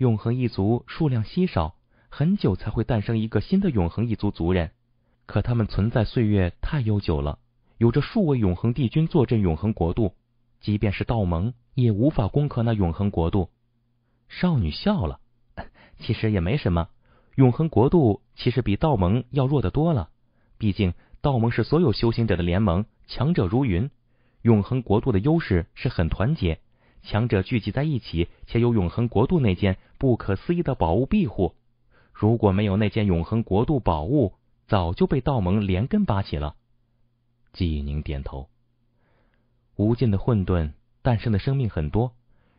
永恒一族数量稀少，很久才会诞生一个新的永恒一族族人。可他们存在岁月太悠久了，有着数位永恒帝君坐镇永恒国度，即便是道盟也无法攻克那永恒国度。少女笑了，其实也没什么。永恒国度其实比道盟要弱得多了，毕竟道盟是所有修行者的联盟，强者如云。永恒国度的优势是很团结，强者聚集在一起，且有永恒国度那件不可思议的宝物庇护。如果没有那件永恒国度宝物，早就被道盟连根拔起了。季宁点头。无尽的混沌诞生的生命很多，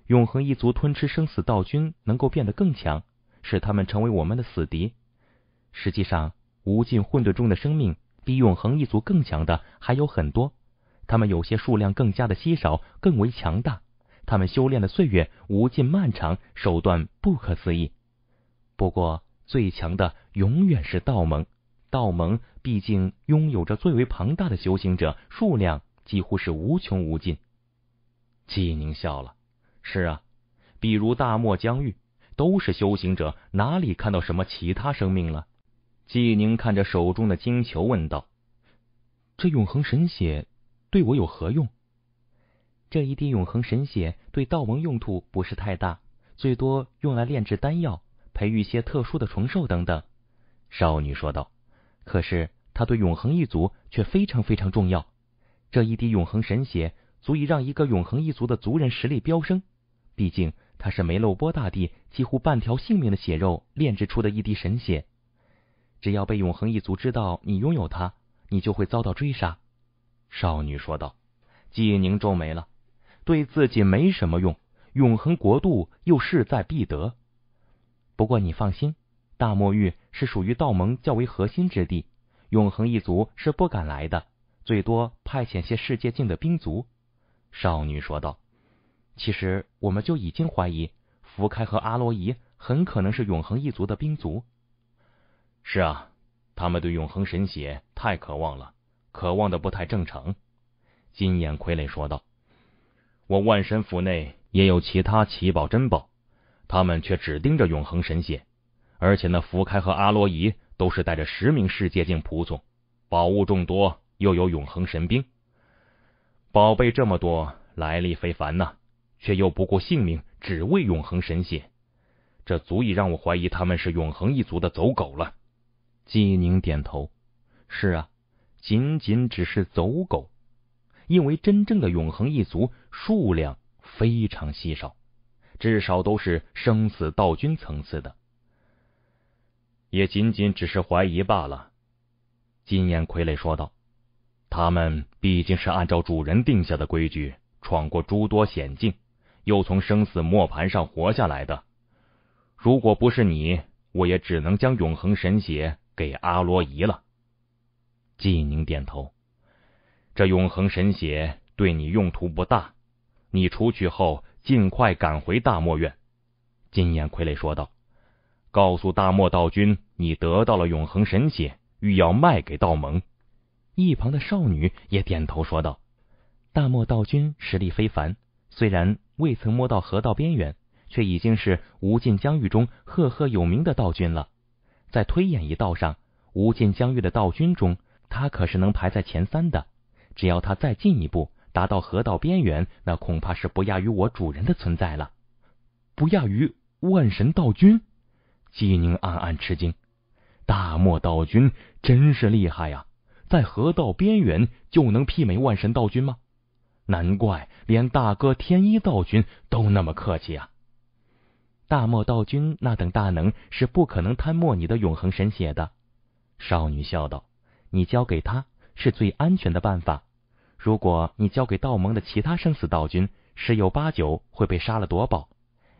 永恒一族吞吃生死道君，能够变得更强，使他们成为我们的死敌。实际上，无尽混沌中的生命比永恒一族更强的还有很多，他们有些数量更加的稀少，更为强大。他们修炼的岁月无尽漫长，手段不可思议。不过，最强的永远是道盟。道盟毕竟拥有着最为庞大的修行者，数量几乎是无穷无尽。季宁笑了：“是啊，比如大漠疆域，都是修行者，哪里看到什么其他生命了？”季宁看着手中的金球问道：“这永恒神血对我有何用？”这一滴永恒神血对道盟用途不是太大，最多用来炼制丹药、培育一些特殊的虫兽等等。”少女说道。可是，他对永恒一族却非常非常重要。这一滴永恒神血足以让一个永恒一族的族人实力飙升。毕竟，他是梅洛波大帝几乎半条性命的血肉炼制出的一滴神血。只要被永恒一族知道你拥有它，你就会遭到追杀。”少女说道。季宁皱眉了，对自己没什么用，永恒国度又势在必得。不过你放心。大漠域是属于道盟较为核心之地，永恒一族是不敢来的，最多派遣些世界境的兵卒。”少女说道。“其实我们就已经怀疑，福开和阿罗伊很可能是永恒一族的兵卒。”“是啊，他们对永恒神血太渴望了，渴望的不太正常。”金眼傀儡说道。“我万神府内也有其他奇宝珍宝，他们却只盯着永恒神血。”而且那福开和阿罗伊都是带着十名世界境仆从，宝物众多，又有永恒神兵，宝贝这么多，来历非凡呐，却又不顾性命，只为永恒神血，这足以让我怀疑他们是永恒一族的走狗了。季宁点头，是啊，仅仅只是走狗，因为真正的永恒一族数量非常稀少，至少都是生死道君层次的。也仅仅只是怀疑罢了，金眼傀儡说道：“他们毕竟是按照主人定下的规矩，闯过诸多险境，又从生死磨盘上活下来的。如果不是你，我也只能将永恒神血给阿罗伊了。”季宁点头：“这永恒神血对你用途不大，你出去后尽快赶回大漠院。”金眼傀儡说道。告诉大漠道君，你得到了永恒神血，欲要卖给道盟。一旁的少女也点头说道：“大漠道君实力非凡，虽然未曾摸到河道边缘，却已经是无尽疆域中赫赫有名的道君了。在推演一道上，无尽疆域的道君中，他可是能排在前三的。只要他再进一步，达到河道边缘，那恐怕是不亚于我主人的存在了。不亚于万神道君。”季宁暗暗吃惊，大漠道君真是厉害呀，在河道边缘就能媲美万神道君吗？难怪连大哥天一道君都那么客气啊！大漠道君那等大能是不可能贪墨你的永恒神血的。少女笑道：“你交给他是最安全的办法。如果你交给道盟的其他生死道君，十有八九会被杀了夺宝。”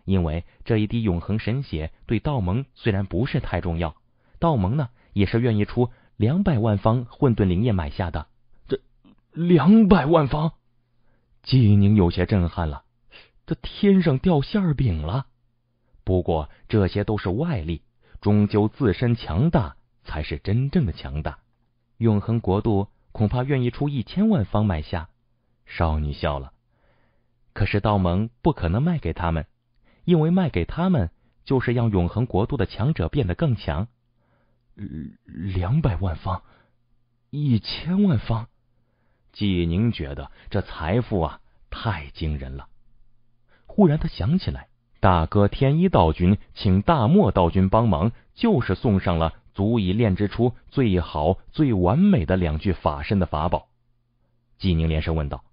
因为这一滴永恒神血对道盟虽然不是太重要，道盟呢也是愿意出两百万方混沌灵液买下的。这两百万方，季宁有些震撼了，这天上掉馅饼了。不过这些都是外力，终究自身强大才是真正的强大。永恒国度恐怕愿意出一千万方买下。少女笑了，可是道盟不可能卖给他们。因为卖给他们，就是让永恒国度的强者变得更强。两百万方，一千万方，季宁觉得这财富啊太惊人了。忽然他想起来，大哥天一道君请大漠道君帮忙，就是送上了足以炼制出最好、最完美的两具法身的法宝。纪宁连声问道：“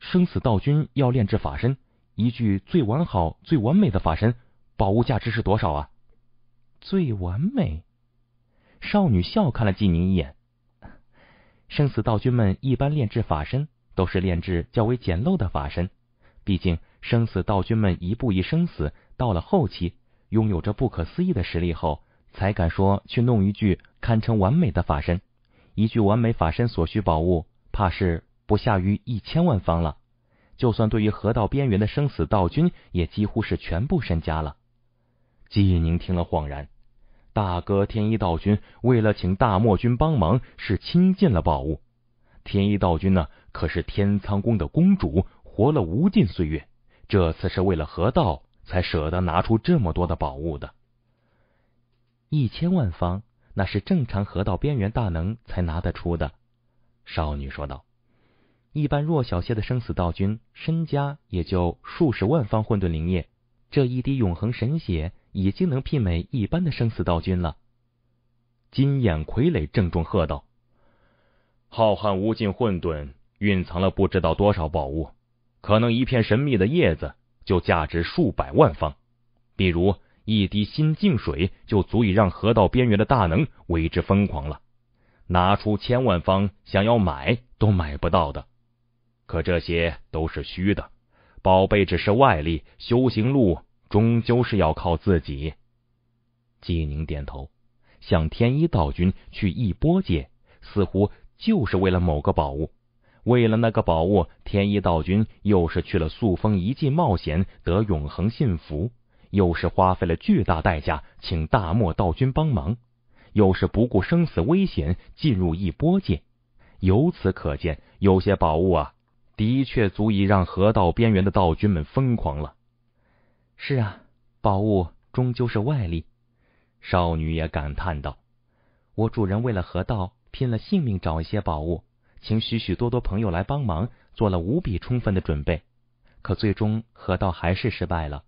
生死道君要炼制法身，一具最完好、最完美的法身，宝物价值是多少啊？”最完美。少女笑看了纪宁一眼。生死道君们一般炼制法身，都是炼制较为简陋的法身。毕竟生死道君们一步一生死，到了后期，拥有着不可思议的实力后，才敢说去弄一具堪称完美的法身。一具完美法身所需宝物，怕是不下于一千万方了。就算对于河道边缘的生死道君，也几乎是全部身家了。季宁听了恍然。大哥天一道君为了请大漠君帮忙，是倾尽了宝物。天一道君呢，可是天苍宫的公主，活了无尽岁月。这次是为了河道，才舍得拿出这么多的宝物的。一千万方，那是正常河道边缘大能才拿得出的。少女说道：“一般弱小些的生死道君，身家也就数十万方混沌灵液，这一滴永恒神血。”已经能媲美一般的生死道君了。金眼傀儡郑重喝道：“浩瀚无尽混沌蕴藏了不知道多少宝物，可能一片神秘的叶子就价值数百万方。比如一滴心净水，就足以让河道边缘的大能为之疯狂了。拿出千万方，想要买都买不到的。可这些都是虚的，宝贝只是外力，修行路。”终究是要靠自己。季宁点头，向天一道君去一波界，似乎就是为了某个宝物。为了那个宝物，天一道君又是去了素风遗迹冒险得永恒信符，又是花费了巨大代价请大漠道君帮忙，又是不顾生死危险进入一波界。由此可见，有些宝物啊，的确足以让河道边缘的道君们疯狂了。是啊，宝物终究是外力。少女也感叹道：“我主人为了河道，拼了性命找一些宝物，请许许多多朋友来帮忙，做了无比充分的准备。可最终河道还是失败了。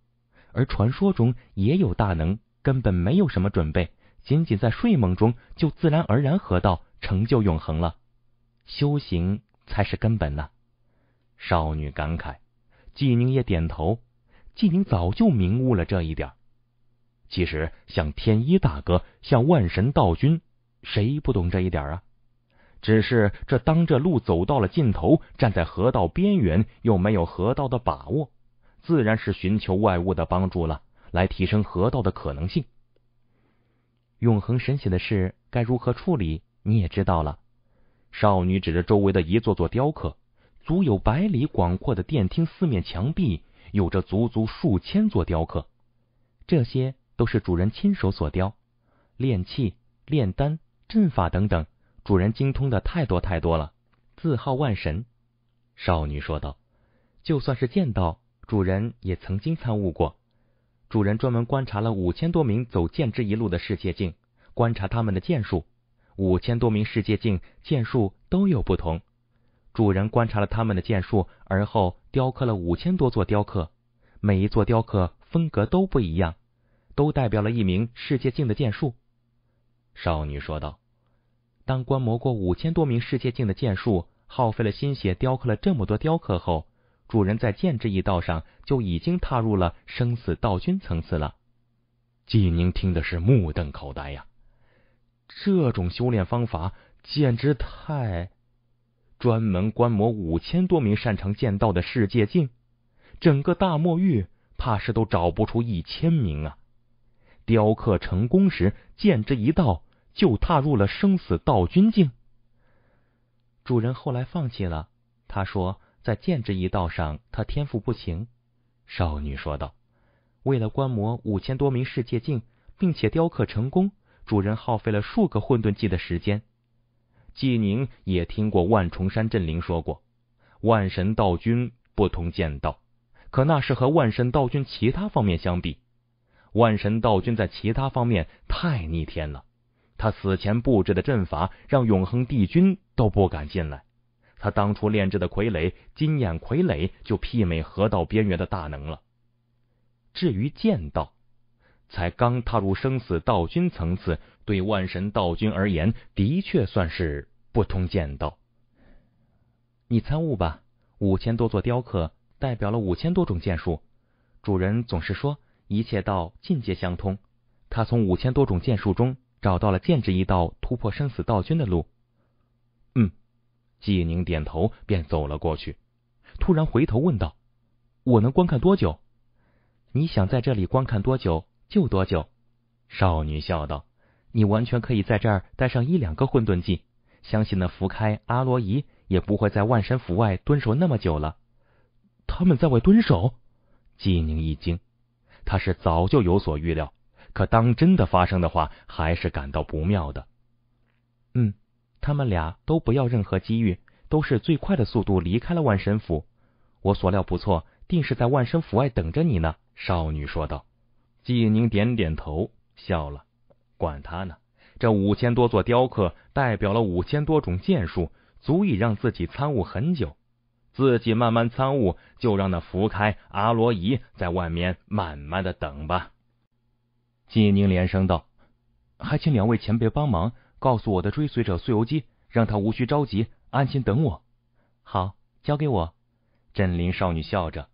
而传说中也有大能，根本没有什么准备，仅仅在睡梦中就自然而然河道成就永恒了。修行才是根本呢。”少女感慨，季宁也点头。季宁早就明悟了这一点。其实，像天一大哥，像万神道君，谁不懂这一点啊？只是这当这路走到了尽头，站在河道边缘，又没有河道的把握，自然是寻求外物的帮助了，来提升河道的可能性。永恒神血的事该如何处理？你也知道了。少女指着周围的一座座雕刻，足有百里广阔的殿厅四面墙壁。有着足足数千座雕刻，这些都是主人亲手所雕，炼器、炼丹、阵法等等，主人精通的太多太多了。字号万神，少女说道：“就算是剑道，主人也曾经参悟过。主人专门观察了五千多名走剑之一路的世界境，观察他们的剑术。五千多名世界境剑术都有不同。”主人观察了他们的剑术，而后雕刻了五千多座雕刻，每一座雕刻风格都不一样，都代表了一名世界境的剑术。少女说道：“当观摩过五千多名世界境的剑术，耗费了心血雕刻了这么多雕刻后，主人在剑这一道上就已经踏入了生死道君层次了。”季宁听的是目瞪口呆呀，这种修炼方法简直太……专门观摩五千多名擅长剑道的世界境，整个大漠域怕是都找不出一千名啊！雕刻成功时，剑之一道就踏入了生死道君境。主人后来放弃了，他说在剑之一道上他天赋不行。少女说道：“为了观摩五千多名世界境，并且雕刻成功，主人耗费了数个混沌纪的时间。”纪宁也听过万重山镇灵说过，万神道君不通剑道，可那是和万神道君其他方面相比。万神道君在其他方面太逆天了，他死前布置的阵法让永恒帝君都不敢进来。他当初炼制的傀儡金眼傀儡就媲美河道边缘的大能了。至于剑道，才刚踏入生死道君层次，对万神道君而言，的确算是不通剑道。你参悟吧，五千多座雕刻代表了五千多种剑术。主人总是说一切道境界相通，他从五千多种剑术中找到了剑指一道突破生死道君的路。嗯，季宁点头便走了过去，突然回头问道：“我能观看多久？”你想在这里观看多久就多久。少女笑道：“你完全可以在这儿待上一两个混沌季，相信那福开阿罗伊。”也不会在万神府外蹲守那么久了。他们在外蹲守？季宁一惊，他是早就有所预料，可当真的发生的话，还是感到不妙的。嗯，他们俩都不要任何机遇，都是最快的速度离开了万神府。我所料不错，定是在万神府外等着你呢。”少女说道。季宁点点头，笑了。管他呢，这五千多座雕刻代表了五千多种剑术。足以让自己参悟很久，自己慢慢参悟，就让那福开阿罗伊在外面慢慢的等吧。季宁连声道：“还请两位前辈帮忙，告诉我的追随者素游姬，让他无需着急，安心等我。”好，交给我。镇灵少女笑着：“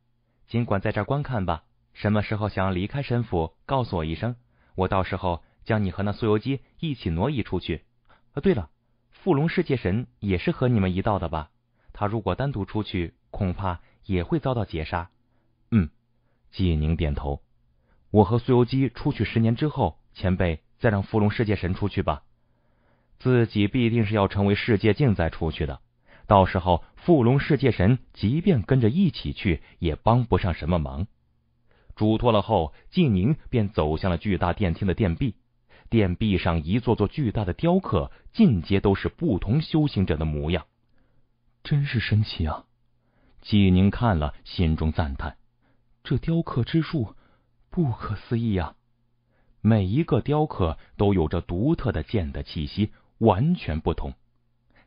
尽管在这观看吧。什么时候想要离开神府，告诉我一声，我到时候将你和那素游姬一起挪移出去。啊，对了。”富龙世界神也是和你们一道的吧？他如果单独出去，恐怕也会遭到劫杀。嗯，季宁点头。我和苏游基出去十年之后，前辈再让富龙世界神出去吧。自己必定是要成为世界境再出去的，到时候富龙世界神即便跟着一起去，也帮不上什么忙。嘱托了后，季宁便走向了巨大殿厅的殿壁。殿壁上一座座巨大的雕刻，尽皆都是不同修行者的模样，真是神奇啊！纪宁看了，心中赞叹：这雕刻之术不可思议啊！每一个雕刻都有着独特的剑的气息，完全不同。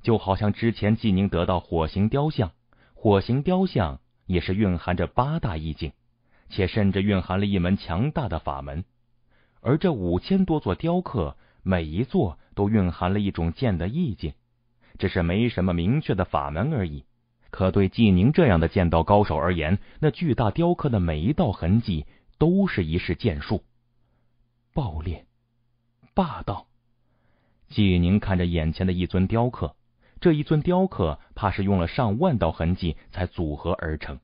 就好像之前纪宁得到火形雕像，火形雕像也是蕴含着八大意境，且甚至蕴含了一门强大的法门。而这五千多座雕刻，每一座都蕴含了一种剑的意境，只是没什么明确的法门而已。可对纪宁这样的剑道高手而言，那巨大雕刻的每一道痕迹都是一式剑术。爆裂，霸道。季宁看着眼前的一尊雕刻，这一尊雕刻怕是用了上万道痕迹才组合而成。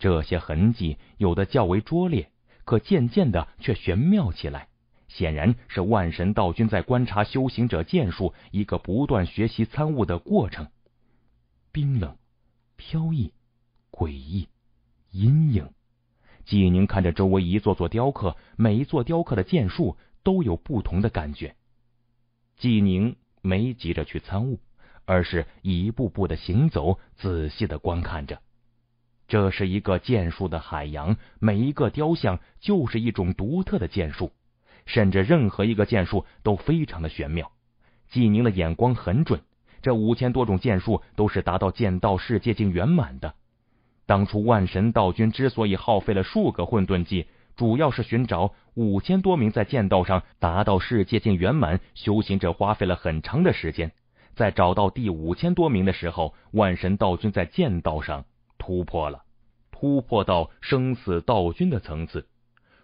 这些痕迹有的较为拙劣。可渐渐的却玄妙起来，显然是万神道君在观察修行者剑术一个不断学习参悟的过程。冰冷、飘逸、诡异、阴影。季宁看着周围一座座雕刻，每一座雕刻的剑术都有不同的感觉。纪宁没急着去参悟，而是一步步的行走，仔细的观看着。这是一个剑术的海洋，每一个雕像就是一种独特的剑术，甚至任何一个剑术都非常的玄妙。纪宁的眼光很准，这五千多种剑术都是达到剑道世界境圆满的。当初万神道君之所以耗费了数个混沌季，主要是寻找五千多名在剑道上达到世界境圆满修行者，花费了很长的时间。在找到第五千多名的时候，万神道君在剑道上。突破了，突破到生死道君的层次。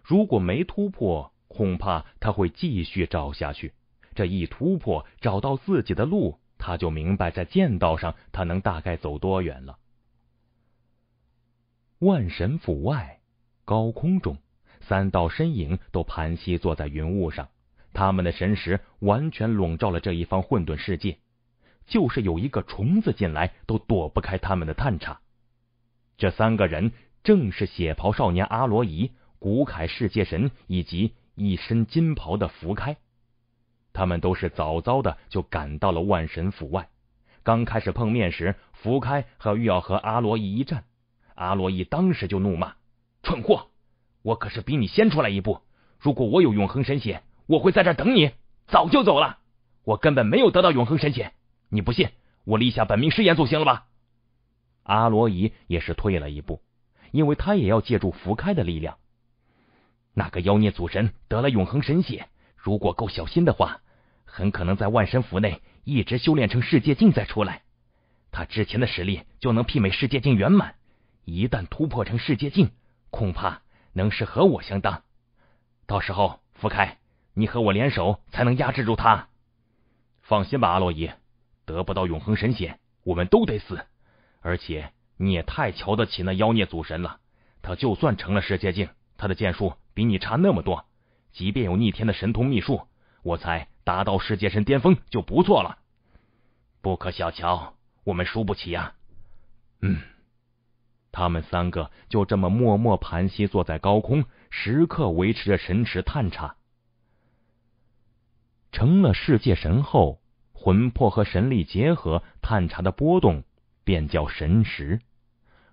如果没突破，恐怕他会继续找下去。这一突破，找到自己的路，他就明白在剑道上他能大概走多远了。万神府外，高空中，三道身影都盘膝坐在云雾上，他们的神识完全笼罩了这一方混沌世界，就是有一个虫子进来，都躲不开他们的探查。这三个人正是血袍少年阿罗伊、古凯世界神以及一身金袍的福开。他们都是早早的就赶到了万神府外。刚开始碰面时，福开和欲要和阿罗伊一战，阿罗伊当时就怒骂：“蠢货！我可是比你先出来一步，如果我有永恒神血，我会在这等你，早就走了。我根本没有得到永恒神血，你不信，我立下本命誓言总行了吧？阿罗伊也是退了一步，因为他也要借助福开的力量。那个妖孽祖神得了永恒神血，如果够小心的话，很可能在万神府内一直修炼成世界境再出来。他之前的实力就能媲美世界境圆满，一旦突破成世界境，恐怕能是和我相当。到时候，福开，你和我联手才能压制住他。放心吧，阿洛伊，得不到永恒神血，我们都得死。而且你也太瞧得起那妖孽祖神了，他就算成了世界境，他的剑术比你差那么多。即便有逆天的神通秘术，我猜达到世界神巅峰就不错了。不可小瞧，我们输不起呀。嗯，他们三个就这么默默盘膝坐在高空，时刻维持着神识探查。成了世界神后，魂魄和神力结合，探查的波动。便叫神识，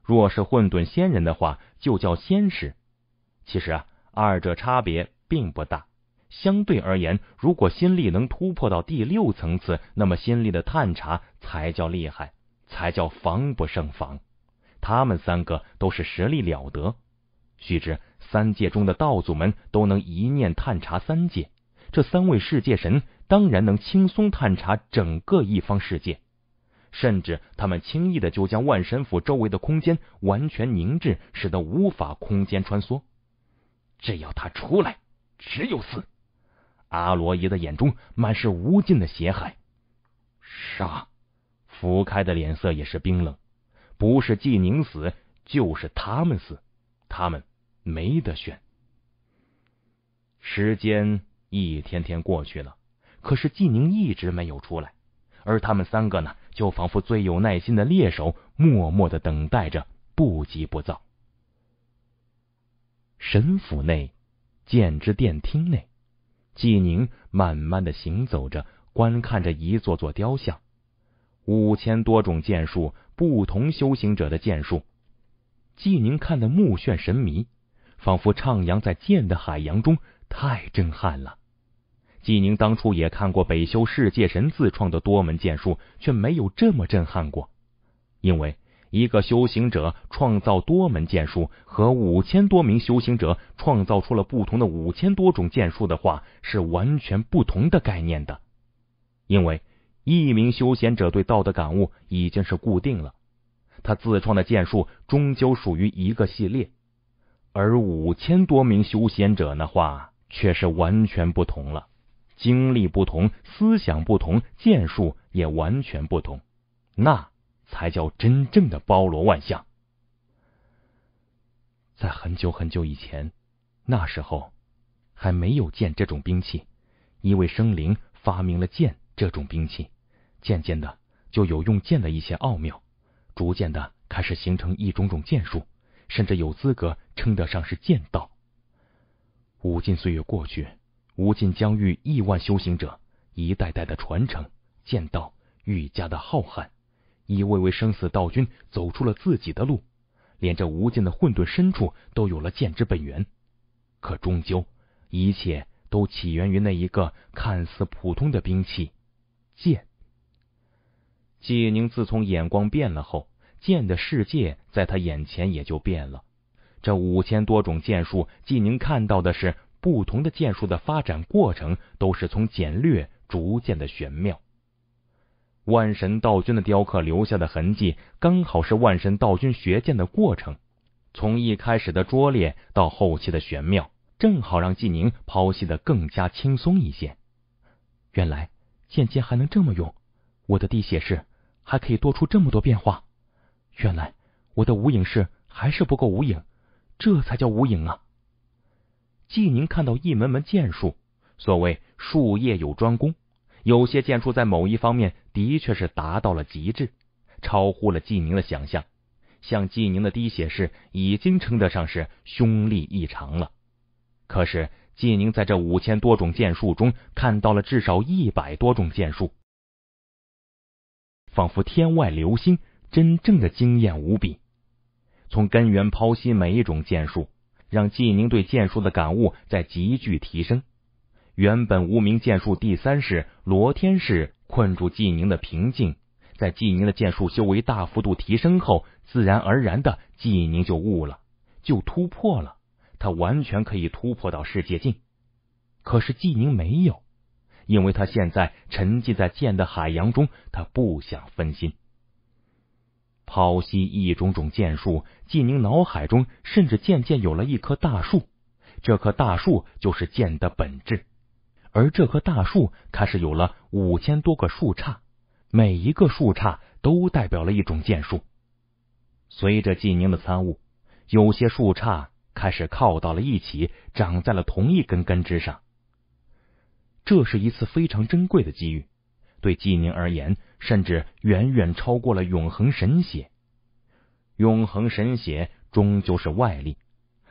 若是混沌仙人的话，就叫仙识。其实啊，二者差别并不大。相对而言，如果心力能突破到第六层次，那么心力的探查才叫厉害，才叫防不胜防。他们三个都是实力了得。须知三界中的道祖们都能一念探查三界，这三位世界神当然能轻松探查整个一方世界。甚至他们轻易的就将万神府周围的空间完全凝滞，使得无法空间穿梭。只要他出来，只有死。阿罗伊的眼中满是无尽的血海。杀！福开的脸色也是冰冷。不是纪宁死，就是他们死，他们没得选。时间一天天过去了，可是纪宁一直没有出来，而他们三个呢？就仿佛最有耐心的猎手，默默的等待着，不急不躁。神府内，剑之殿厅内，纪宁慢慢的行走着，观看着一座座雕像，五千多种剑术，不同修行者的剑术，季宁看得目眩神迷，仿佛徜徉在剑的海洋中，太震撼了。季宁当初也看过北修世界神自创的多门剑术，却没有这么震撼过。因为一个修行者创造多门剑术，和五千多名修行者创造出了不同的五千多种剑术的话，是完全不同的概念的。因为一名修仙者对道的感悟已经是固定了，他自创的剑术终究属于一个系列，而五千多名修仙者的话却是完全不同了。经历不同，思想不同，剑术也完全不同，那才叫真正的包罗万象。在很久很久以前，那时候还没有剑这种兵器，一位生灵发明了剑这种兵器，渐渐的就有用剑的一些奥妙，逐渐的开始形成一种种剑术，甚至有资格称得上是剑道。无尽岁月过去。无尽疆域亿万修行者，一代代的传承，剑道愈加的浩瀚，一位位生死道君走出了自己的路，连这无尽的混沌深处都有了剑之本源。可终究，一切都起源于那一个看似普通的兵器——剑。季宁自从眼光变了后，剑的世界在他眼前也就变了。这五千多种剑术，季宁看到的是。不同的剑术的发展过程都是从简略逐渐的玄妙。万神道君的雕刻留下的痕迹，刚好是万神道君学剑的过程，从一开始的拙劣到后期的玄妙，正好让季宁剖析的更加轻松一些。原来剑尖还能这么用，我的滴血式还可以多出这么多变化。原来我的无影式还是不够无影，这才叫无影啊！纪宁看到一门门剑术，所谓术业有专攻，有些剑术在某一方面的确是达到了极致，超乎了纪宁的想象。像纪宁的滴血式已经称得上是凶厉异常了。可是纪宁在这五千多种剑术中看到了至少一百多种剑术，仿佛天外流星，真正的惊艳无比。从根源剖析每一种剑术。让纪宁对剑术的感悟在急剧提升。原本无名剑术第三式罗天式困住纪宁的平静，在纪宁的剑术修为大幅度提升后，自然而然的纪宁就悟了，就突破了。他完全可以突破到世界境，可是纪宁没有，因为他现在沉浸在剑的海洋中，他不想分心。剖析一种种剑术，纪宁脑海中甚至渐渐有了一棵大树。这棵大树就是剑的本质，而这棵大树开始有了五千多个树杈，每一个树杈都代表了一种剑术。随着纪宁的参悟，有些树杈开始靠到了一起，长在了同一根根枝上。这是一次非常珍贵的机遇。对纪宁而言，甚至远远超过了永恒神血。永恒神血终究是外力，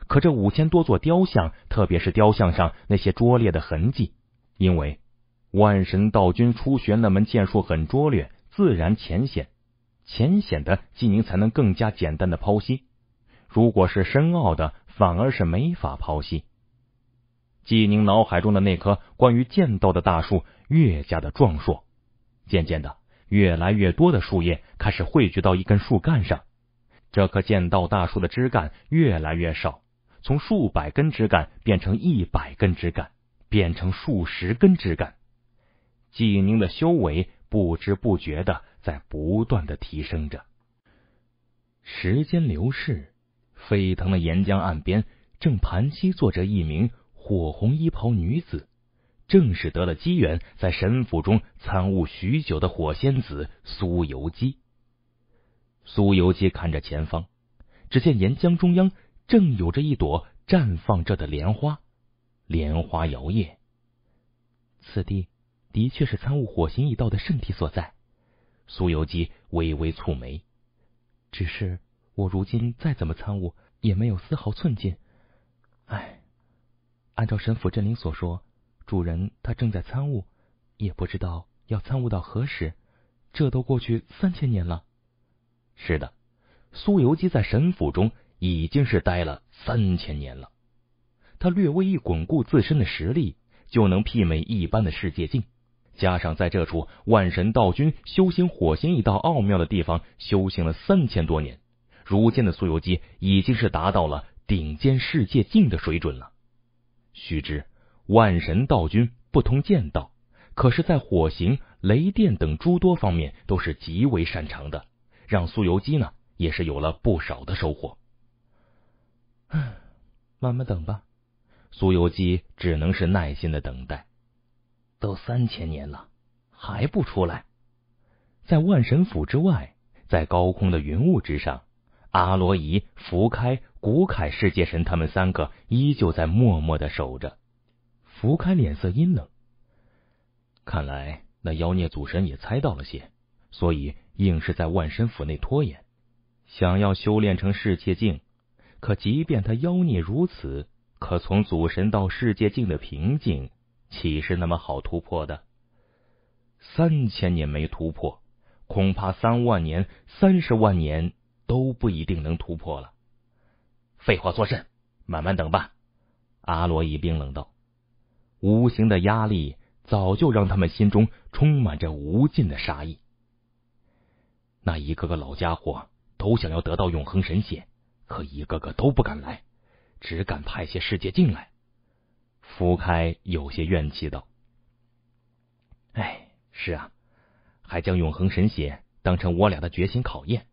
可这五千多座雕像，特别是雕像上那些拙劣的痕迹，因为万神道君初学那门剑术很拙劣，自然浅显。浅显的纪宁才能更加简单的剖析，如果是深奥的，反而是没法剖析。纪宁脑海中的那棵关于剑道的大树越加的壮硕。渐渐的，越来越多的树叶开始汇聚到一根树干上。这棵剑道大树的枝干越来越少，从数百根枝干变成一百根枝干，变成数十根枝干。纪宁的修为不知不觉的在不断的提升着。时间流逝，沸腾的岩浆岸边正盘膝坐着一名火红衣袍女子。正是得了机缘，在神府中参悟许久的火仙子苏游姬。苏游姬看着前方，只见岩浆中央正有着一朵绽放着的莲花，莲花摇曳。此地的确是参悟火星一道的圣地所在。苏游姬微微蹙眉，只是我如今再怎么参悟，也没有丝毫寸进。唉，按照神府镇灵所说。主人他正在参悟，也不知道要参悟到何时。这都过去三千年了。是的，苏游基在神府中已经是待了三千年了。他略微一巩固自身的实力，就能媲美一般的世界境。加上在这处万神道君修行火星一道奥妙的地方修行了三千多年，如今的苏游基已经是达到了顶尖世界境的水准了。须知。万神道君不通剑道，可是，在火刑、雷电等诸多方面都是极为擅长的，让苏游基呢也是有了不少的收获。慢慢等吧，苏游基只能是耐心的等待。都三千年了，还不出来？在万神府之外，在高空的云雾之上，阿罗仪、拂开、古凯世界神他们三个依旧在默默的守着。福开脸色阴冷，看来那妖孽祖神也猜到了些，所以硬是在万神府内拖延，想要修炼成世界境。可即便他妖孽如此，可从祖神到世界境的瓶颈，岂是那么好突破的？三千年没突破，恐怕三万年、三十万年都不一定能突破了。废话作甚？慢慢等吧。阿罗伊冰冷道。无形的压力早就让他们心中充满着无尽的杀意。那一个个老家伙都想要得到永恒神血，可一个个都不敢来，只敢派些世界进来。福开有些怨气道：“哎，是啊，还将永恒神血当成我俩的决心考验。”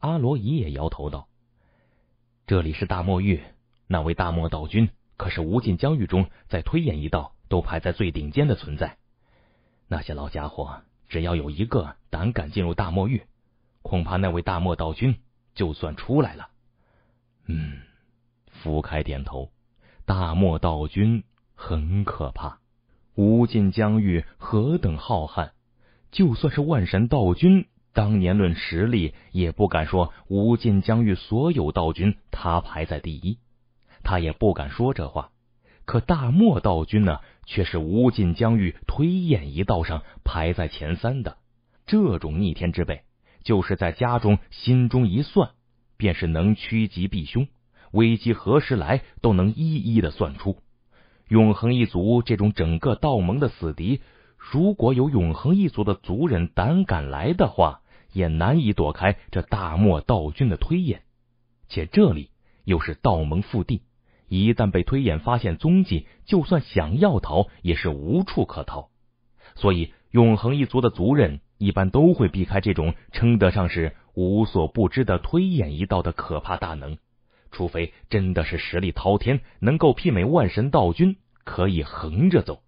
阿罗伊也摇头道：“这里是大漠域，那位大漠道君。”可是无尽疆域中，在推演一道都排在最顶尖的存在。那些老家伙，只要有一个胆敢进入大漠域，恐怕那位大漠道君就算出来了。嗯，福开点头。大漠道君很可怕，无尽疆域何等浩瀚，就算是万神道君，当年论实力，也不敢说无尽疆域所有道君他排在第一。他也不敢说这话，可大漠道君呢，却是无尽疆域推演一道上排在前三的。这种逆天之辈，就是在家中心中一算，便是能趋吉避凶，危机何时来都能一一的算出。永恒一族这种整个道盟的死敌，如果有永恒一族的族人胆敢来的话，也难以躲开这大漠道君的推演。且这里又是道盟腹地，一旦被推演发现踪迹，就算想要逃，也是无处可逃。所以，永恒一族的族人一般都会避开这种称得上是无所不知的推演一道的可怕大能。除非真的是实力滔天，能够媲美万神道君，可以横着走。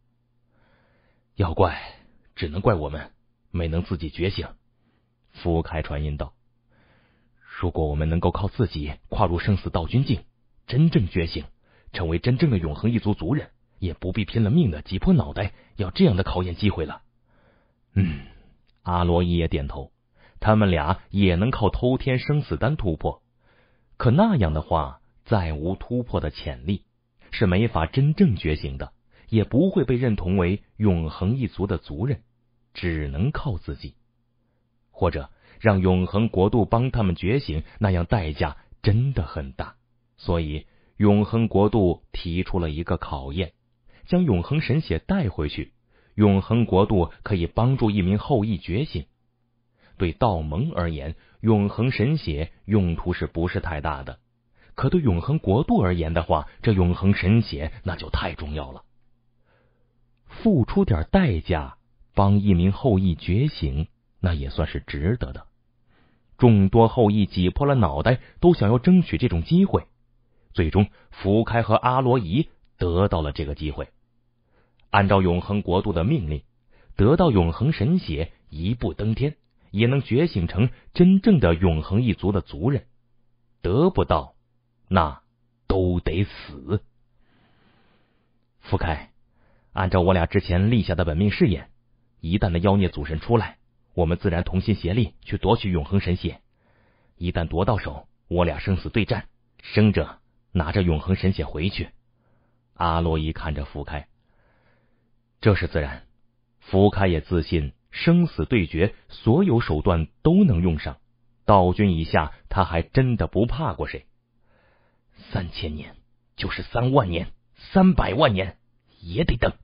要怪，只能怪我们没能自己觉醒。福开传音道：“如果我们能够靠自己跨入生死道君境，真正觉醒，成为真正的永恒一族族人，也不必拼了命的挤破脑袋要这样的考验机会了。”嗯，阿罗伊也点头，他们俩也能靠偷天生死丹突破。可那样的话，再无突破的潜力，是没法真正觉醒的，也不会被认同为永恒一族的族人，只能靠自己，或者让永恒国度帮他们觉醒，那样代价真的很大。所以，永恒国度提出了一个考验：将永恒神血带回去，永恒国度可以帮助一名后裔觉醒。对道盟而言，永恒神血用途是不是太大的？可对永恒国度而言的话，这永恒神血那就太重要了。付出点代价帮一名后裔觉醒，那也算是值得的。众多后裔挤破了脑袋，都想要争取这种机会。最终，福开和阿罗伊得到了这个机会。按照永恒国度的命令，得到永恒神血，一步登天。也能觉醒成真正的永恒一族的族人，得不到，那都得死。福开，按照我俩之前立下的本命誓言，一旦那妖孽祖神出来，我们自然同心协力去夺取永恒神血。一旦夺到手，我俩生死对战，生者拿着永恒神血回去。阿洛伊看着福开，这是自然。福开也自信。生死对决，所有手段都能用上。道君以下，他还真的不怕过谁。三千年，就是三万年、三百万年，也得等。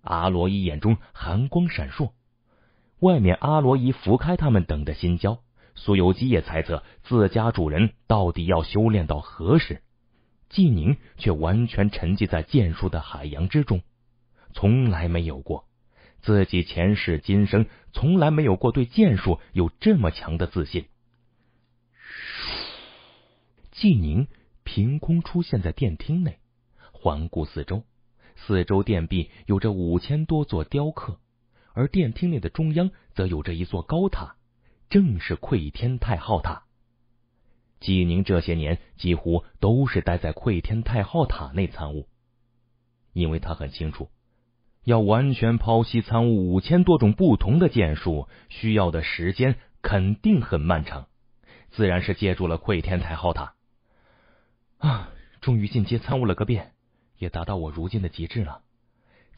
阿罗伊眼中寒光闪烁。外面，阿罗伊、拂开他们等的心焦。苏有基也猜测自家主人到底要修炼到何时。季宁却完全沉寂在剑术的海洋之中，从来没有过。自己前世今生从来没有过对剑术有这么强的自信。季宁凭空出现在殿厅内，环顾四周，四周殿壁有着五千多座雕刻，而殿厅内的中央则有着一座高塔，正是窥天太昊塔。季宁这些年几乎都是待在窥天太昊塔内参悟，因为他很清楚。要完全剖析参悟五千多种不同的剑术，需要的时间肯定很漫长。自然是借助了窥天太昊塔。啊，终于进阶参悟了个遍，也达到我如今的极致了。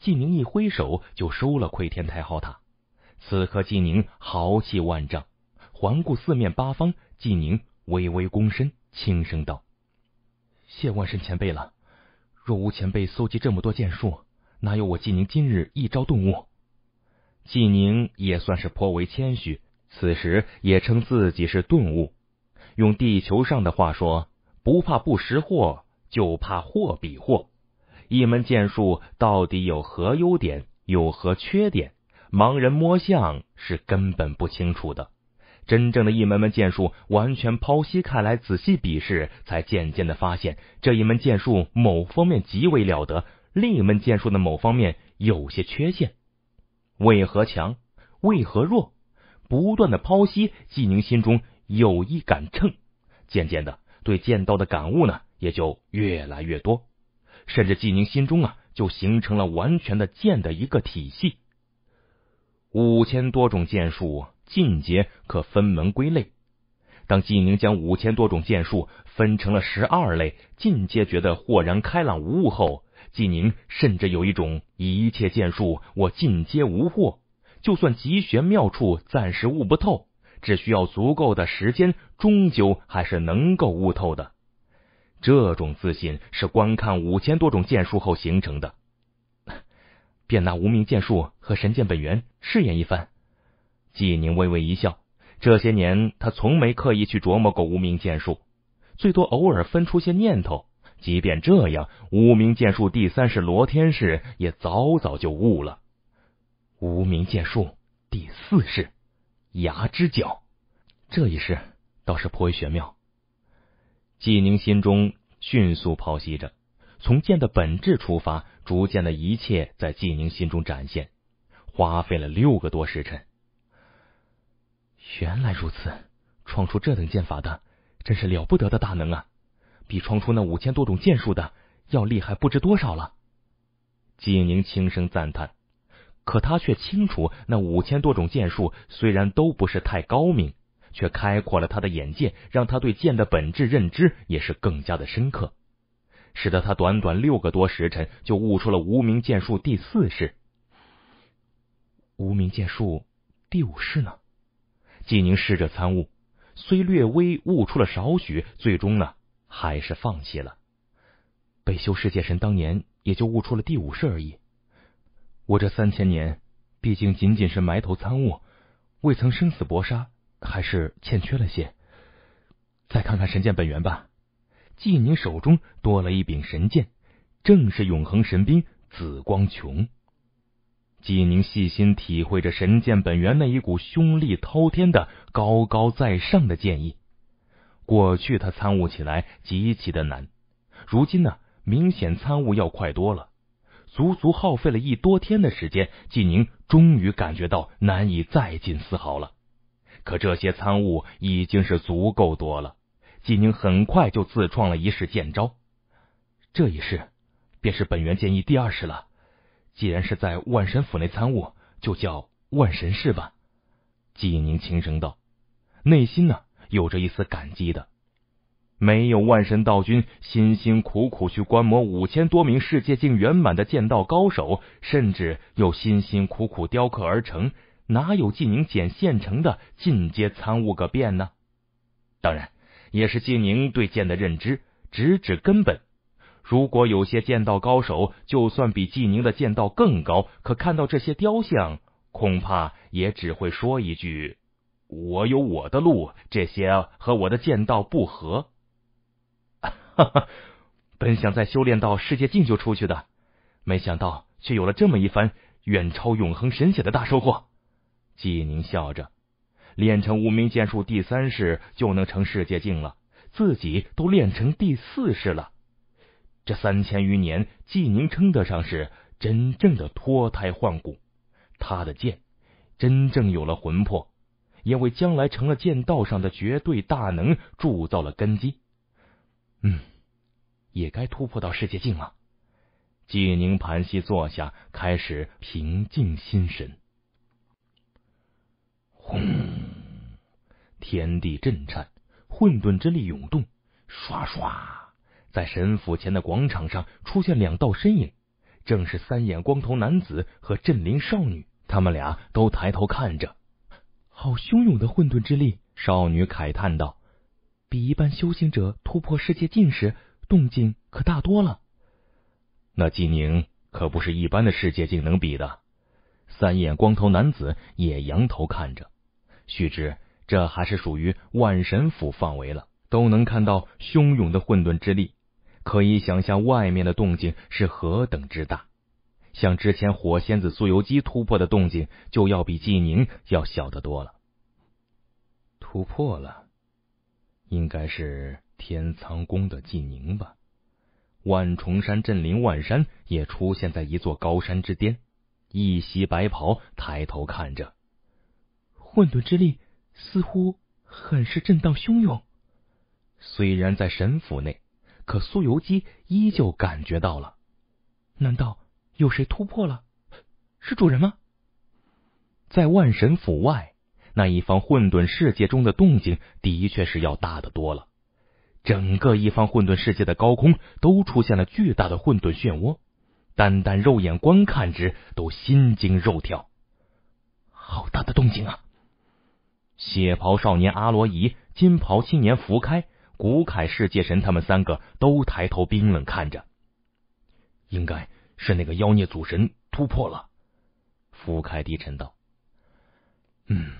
纪宁一挥手就收了窥天台号塔。此刻纪宁豪气万丈，环顾四面八方，纪宁微微躬身，轻声道：“谢万神前辈了。若无前辈搜集这么多剑术。”哪有我纪宁今日一朝顿悟？纪宁也算是颇为谦虚，此时也称自己是顿悟。用地球上的话说，不怕不识货，就怕货比货。一门剑术到底有何优点，有何缺点，盲人摸象是根本不清楚的。真正的一门门剑术完全剖析开来，仔细比试，才渐渐的发现这一门剑术某方面极为了得。另一门剑术的某方面有些缺陷，为何强？为何弱？不断的剖析，季宁心中有一杆秤，渐渐的对剑道的感悟呢，也就越来越多，甚至纪宁心中啊，就形成了完全的剑的一个体系。五千多种剑术进阶可分门归类，当纪宁将五千多种剑术分成了十二类，进阶觉得豁然开朗无误后。纪宁甚至有一种一切剑术我进阶无惑，就算极玄妙处暂时悟不透，只需要足够的时间，终究还是能够悟透的。这种自信是观看五千多种剑术后形成的。便拿无名剑术和神剑本源试验一番。季宁微微一笑，这些年他从没刻意去琢磨过无名剑术，最多偶尔分出些念头。即便这样，无名剑术第三式罗天式也早早就悟了。无名剑术第四式牙之角，这一式倒是颇为玄妙。季宁心中迅速剖析着，从剑的本质出发，逐渐的一切在季宁心中展现，花费了六个多时辰。原来如此，创出这等剑法的，真是了不得的大能啊！比创出那五千多种剑术的要厉害不知多少了。季宁轻声赞叹，可他却清楚，那五千多种剑术虽然都不是太高明，却开阔了他的眼界，让他对剑的本质认知也是更加的深刻，使得他短短六个多时辰就悟出了无名剑术第四式。无名剑术第五式呢？纪宁试着参悟，虽略微悟出了少许，最终呢？还是放弃了。北修世界神当年也就悟出了第五式而已。我这三千年，毕竟仅仅是埋头参悟，未曾生死搏杀，还是欠缺了些。再看看神剑本源吧。季宁手中多了一柄神剑，正是永恒神兵紫光琼。季宁细心体会着神剑本源那一股凶力滔天的高高在上的剑意。过去他参悟起来极其的难，如今呢，明显参悟要快多了。足足耗费了一多天的时间，季宁终于感觉到难以再进丝毫了。可这些参悟已经是足够多了，季宁很快就自创了一式剑招。这一式便是本源剑意第二式了。既然是在万神府内参悟，就叫万神式吧。季宁轻声道，内心呢。有着一丝感激的，没有万神道君辛辛苦苦去观摩五千多名世界境圆满的剑道高手，甚至又辛辛苦苦雕刻而成，哪有季宁捡现成的进阶参悟个遍呢？当然，也是季宁对剑的认知直指根本。如果有些剑道高手，就算比季宁的剑道更高，可看到这些雕像，恐怕也只会说一句。我有我的路，这些和我的剑道不合。哈哈，本想在修炼到世界境就出去的，没想到却有了这么一番远超永恒神血的大收获。季宁笑着，练成无名剑术第三式就能成世界境了，自己都练成第四式了。这三千余年，季宁称得上是真正的脱胎换骨，他的剑真正有了魂魄。也为将来成了剑道上的绝对大能铸造了根基。嗯，也该突破到世界境了。季宁盘膝坐下，开始平静心神。轰！天地震颤，混沌之力涌动，唰唰，在神府前的广场上出现两道身影，正是三眼光头男子和镇灵少女。他们俩都抬头看着。好汹涌的混沌之力！少女慨叹道：“比一般修行者突破世界境时动静可大多了。”那季宁可不是一般的世界境能比的。三眼光头男子也仰头看着，须知这还是属于万神府范围了，都能看到汹涌的混沌之力，可以想象外面的动静是何等之大。像之前火仙子苏游基突破的动静，就要比纪宁要小得多了。突破了，应该是天苍宫的纪宁吧？万重山镇灵万山也出现在一座高山之巅，一袭白袍，抬头看着，混沌之力似乎很是震荡汹涌。虽然在神府内，可苏游基依旧感觉到了。难道？有谁突破了？是主人吗？在万神府外那一方混沌世界中的动静，的确是要大得多了。整个一方混沌世界的高空都出现了巨大的混沌漩涡，单单肉眼观看之都心惊肉跳。好大的动静啊！血袍少年阿罗仪、金袍青年福开，古凯、世界神他们三个都抬头冰冷看着。应该是那个妖孽祖神突破了。福开低沉道：“嗯，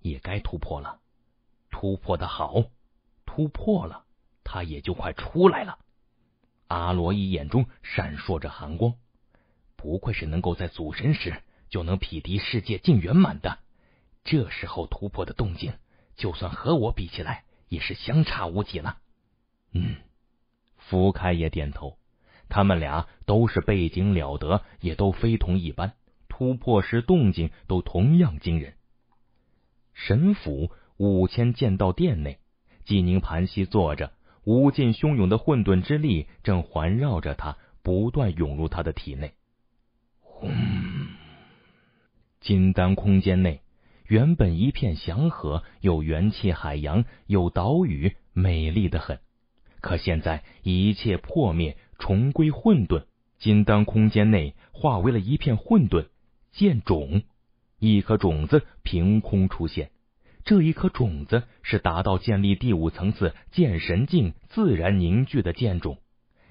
也该突破了。突破的好，突破了，他也就快出来了。”阿罗伊眼中闪烁着寒光，不愧是能够在祖神时就能匹敌世界境圆满的。这时候突破的动静，就算和我比起来，也是相差无几了。嗯，福开也点头。他们俩都是背景了得，也都非同一般，突破时动静都同样惊人。神府五千剑道殿内，纪宁盘膝坐着。无尽汹涌的混沌之力正环绕着他，不断涌入他的体内。轰！金丹空间内原本一片祥和，有元气海洋，有岛屿，美丽的很。可现在一切破灭，重归混沌。金丹空间内化为了一片混沌，剑种，一颗种子凭空出现。这一颗种子是达到建立第五层次剑神境自然凝聚的剑种，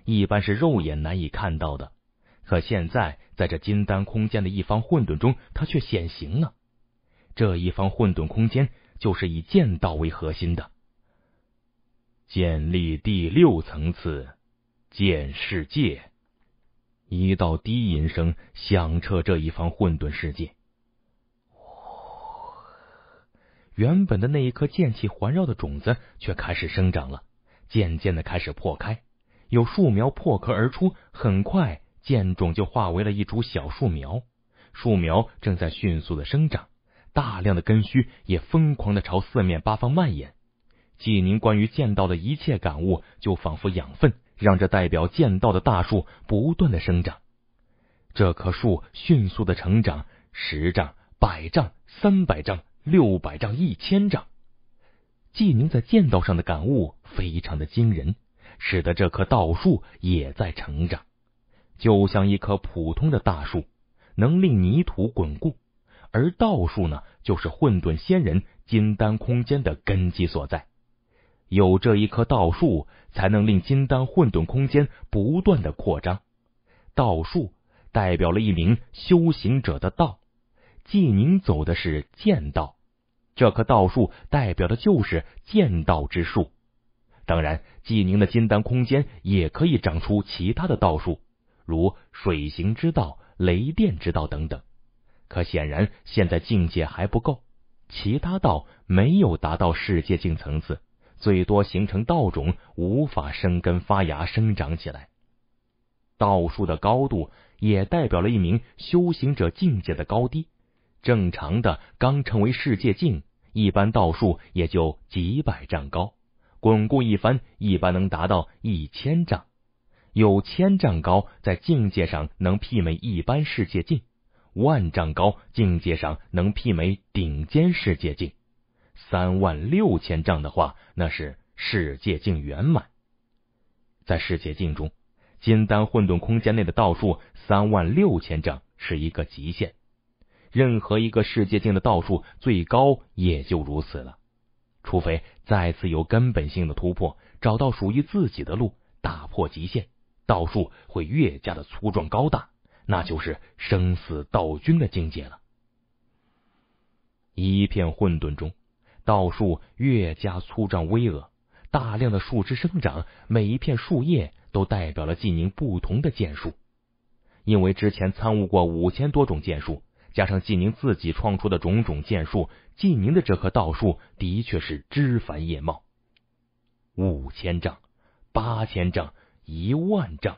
一般是肉眼难以看到的。可现在在这金丹空间的一方混沌中，它却显形了。这一方混沌空间就是以剑道为核心的，建立第六层次剑世界。一道低吟声响彻这一方混沌世界。原本的那一颗剑气环绕的种子却开始生长了，渐渐的开始破开，有树苗破壳而出，很快剑种就化为了一株小树苗，树苗正在迅速的生长，大量的根须也疯狂的朝四面八方蔓延。纪宁关于剑道的一切感悟，就仿佛养分，让这代表剑道的大树不断的生长。这棵树迅速的成长，十丈、百丈、三百丈。六百丈、一千丈，纪宁在剑道上的感悟非常的惊人，使得这棵道树也在成长，就像一棵普通的大树能令泥土滚固，而道术呢，就是混沌仙人金丹空间的根基所在。有这一棵道树，才能令金丹混沌空间不断的扩张。道术代表了一名修行者的道。纪宁走的是剑道，这棵道树代表的就是剑道之术。当然，纪宁的金丹空间也可以长出其他的道术，如水行之道、雷电之道等等。可显然，现在境界还不够，其他道没有达到世界境层次，最多形成道种，无法生根发芽、生长起来。道树的高度也代表了一名修行者境界的高低。正常的刚成为世界境，一般道树也就几百丈高，巩固一番，一般能达到一千丈。有千丈高，在境界上能媲美一般世界境；万丈高，境界上能媲美顶尖世界境；三万六千丈的话，那是世界境圆满。在世界境中，金丹混沌空间内的道树三万六千丈是一个极限。任何一个世界境的道术最高也就如此了，除非再次有根本性的突破，找到属于自己的路，打破极限，道术会越加的粗壮高大，那就是生死道君的境界了。一片混沌中，道术越加粗壮巍峨，大量的树枝生长，每一片树叶都代表了纪宁不同的剑术，因为之前参悟过五千多种剑术。加上纪宁自己创出的种种剑术，纪宁的这棵道树的确是枝繁叶茂。五千丈、八千丈、一万丈，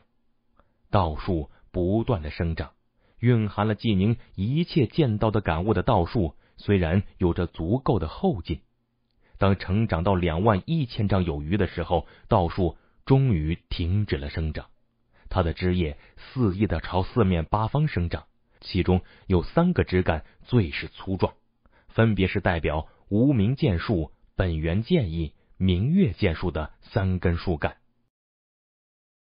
道树不断的生长，蕴含了纪宁一切剑道的感悟的道术，虽然有着足够的后劲，当成长到两万一千丈有余的时候，道术终于停止了生长，它的枝叶肆意的朝四面八方生长。其中有三个枝干最是粗壮，分别是代表无名剑术、本源剑意、明月剑术的三根树干。